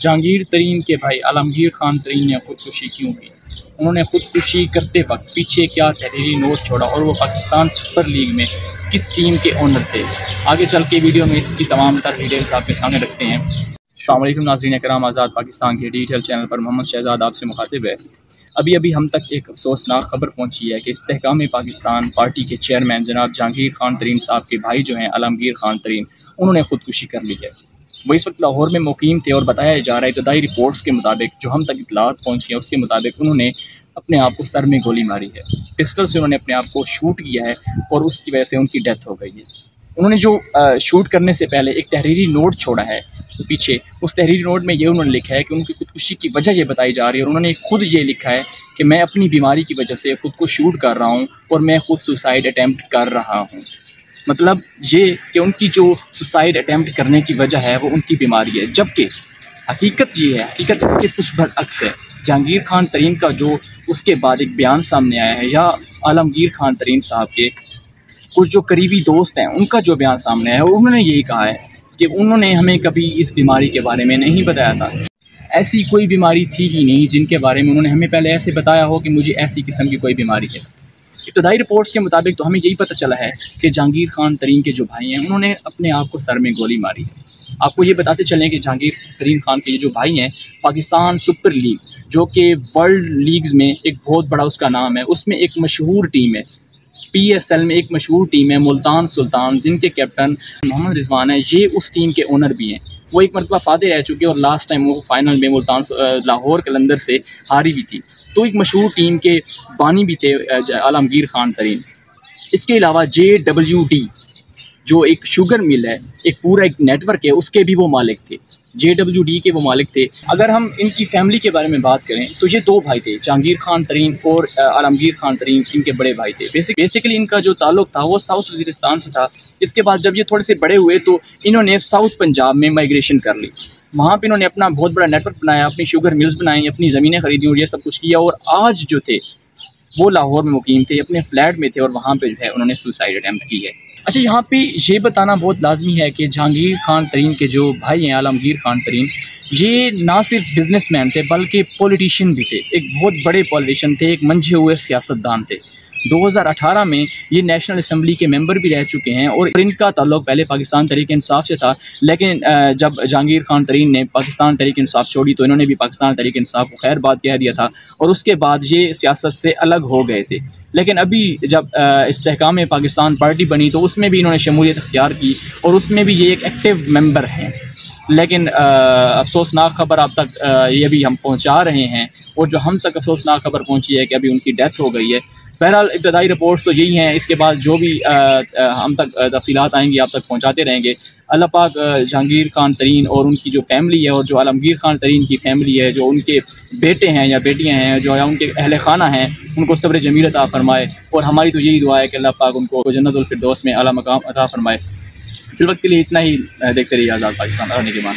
जहांगीर तरीन के भाई आलमगीर खान तरीन ने खुदकुशी क्यों की? उन्होंने खुदकुशी करते वक्त पीछे क्या तहरीरी नोट छोड़ा और वो पाकिस्तान सुपर लीग में किस टीम के ओनर थे? आगे चल के वीडियो में इसकी तमाम तर डिटेल्स आपके सामने रखते हैं। अल्लाम नाजरीन कराम आज़ाद पाकिस्तान के डिटेल चैनल पर मोहम्मद शहजाद आपसे मुखातिब है। अभी अभी हम तक एक अफसोसनाक खबर पहुँची है कि इस्तेकाम पाकिस्तान पार्टी के चेयरमैन जनाब जहांगीर खान तरीन साहब के भाई जो हैं, आलमगीर खान तरीन, उन्होंने खुदकुशी कर ली है। वो इस वक्त लाहौर में मुकीम थे और बताया जा रहा है इब्तदाई रिपोर्ट्स के मुताबिक जो हम तक इतलात पहुँची है, उसके मुताबिक उन्होंने अपने आप को सर में गोली मारी है। पिस्टल से उन्होंने अपने आप को शूट किया है और उसकी वजह से उनकी डेथ हो गई है। उन्होंने जो शूट करने से पहले एक तहरीरी नोट छोड़ा है पीछे, उस तहरीरी नोट में ये उन्होंने लिखा है कि उनकी खुदकुशी की वजह ये बताई जा रही है और उन्होंने खुद ये लिखा है कि मैं अपनी बीमारी की वजह से खुद को शूट कर रहा हूँ और मैं खुद सुसाइड अटैम्प्ट कर रहा हूँ। मतलब ये कि उनकी जो सुसाइड अटैम्प्ट करने की वजह है, वो उनकी बीमारी है। जबकि हकीकत ये है, हकीकत इसके कुछ बरअक्स है। जहांगीर खान तरीन का जो उसके बाद एक बयान सामने आया है, या आलमगीर खान तरीन साहब के कुछ जो करीबी दोस्त हैं, उनका जो बयान सामने आया है उन्होंने यही कहा है कि उन्होंने हमें कभी इस बीमारी के बारे में नहीं बताया था। ऐसी कोई बीमारी थी ही नहीं जिनके बारे में उन्होंने हमें पहले ऐसे बताया हो कि मुझे ऐसी किस्म की कोई बीमारी है। इब्तदाई रिपोर्ट्स के मुताबिक तो हमें यही पता चला है कि जहांगीर खान तरीन के जो भाई हैं, उन्होंने अपने आप को सर में गोली मारी है। आपको ये बताते चलें कि जहांगीर तरीन खान के ये जो भाई हैं, पाकिस्तान सुपर लीग, जो कि वर्ल्ड लीग्स में एक बहुत बड़ा उसका नाम है, उसमें एक मशहूर टीम है पीएसएल में एक मशहूर टीम है मुल्तान सुल्तान, जिनके कैप्टन मोहम्मद रिजवान है। ये उस टीम के ओनर भी हैं। वो एक मरतबा फाते रह चुके और लास्ट टाइम वो फाइनल में मुल्तान लाहौर कलंदर से हारी भी थी। तो एक मशहूर टीम के बानी भी थे आलमगीर खान तरीन। इसके अलावा जे डब्ल्यू डी जो एक शुगर मिल है, एक पूरा एक नेटवर्क है, उसके भी वो मालिक थे। जे डब्ल्यू डी के वो मालिक थे। अगर हम इनकी फैमिली के बारे में बात करें तो ये दो भाई थे, जहांगीर खान तरीन और आलमगीर खान तरीन, इनके बड़े भाई थे। बेसिक बेसिकली इनका जो ताल्लुक था, वो साउथ वजीरिस्तान से था। इसके बाद जब ये थोड़े से बड़े हुए तो इन्होंने साउथ पंजाब में माइग्रेशन कर ली। वहाँ पे इन्होंने अपना बहुत बड़ा नेटवर्क बनाया, अपनी शुगर मिल्स बनाई, अपनी ज़मीनें खरीदी और ये सब कुछ किया और आज जो थे वो लाहौर में मुकीम थे, अपने फ्लैट में थे और वहाँ पर जो है उन्होंने सुसाइड अटैम्प्ट की है। अच्छा यहाँ पे ये बताना बहुत लाजमी है कि जहांगीर खान तरीन के जो भाई हैं आलमगीर खान तरीन, ये ना सिर्फ़ बिजनेसमैन थे, बल्कि पॉलिटिशियन भी थे। एक बहुत बड़े पॉलिटिशियन थे, एक मंझे हुए सियासतदान थे। 2018 में ये नेशनल असम्बली के मेंबर भी रह चुके हैं और इनका ताल्लुक पहले पाकिस्तान तरीके इंसाफ से था, लेकिन जब जहांगीर खान तरीन ने पाकिस्तान तरीके इंसाफ छोड़ी तो इन्होंने भी पाकिस्तान तरीके इंसाफ को खैर बात कह दिया था और उसके बाद ये सियासत से अलग हो गए थे। लेकिन अभी जब इस्तेकाम पाकिस्तान पार्टी बनी तो उसमें भी इन्होंने शमूलियत अख्तियार की और उसमें भी ये एक एक्टिव मेंबर हैं। लेकिन अफसोसनाक खबर आप तक ये भी हम पहुँचा रहे हैं और जो हम तक अफसोसनाक खबर पहुँची है कि अभी उनकी डेथ हो गई है। बहरहाल इब्तदाई रिपोर्ट्स तो यही हैं इसके बाद जो भी आ, आ, हम तक तफसीत आएँगी आप तक पहुँचाते रहेंगे। अल्लाह पाक जहांगीर खान तरीन और उनकी जो फैमिली है और जो आलमगीर खान तरीन की फैमिली है जो उनके बेटे हैं या बेटियाँ हैं जो या उनके अहल खाना हैं उनको सब्र जमील अता फरमाए और हमारी तो यही दुआ है कि अल्लाह पाक उनको जन्नतफरदोस में अला मकाम अता फरमाए। फिल वक्त के लिए इतना ही देखते रहिए आज़ाद पाकिस्तान रहने के बाद।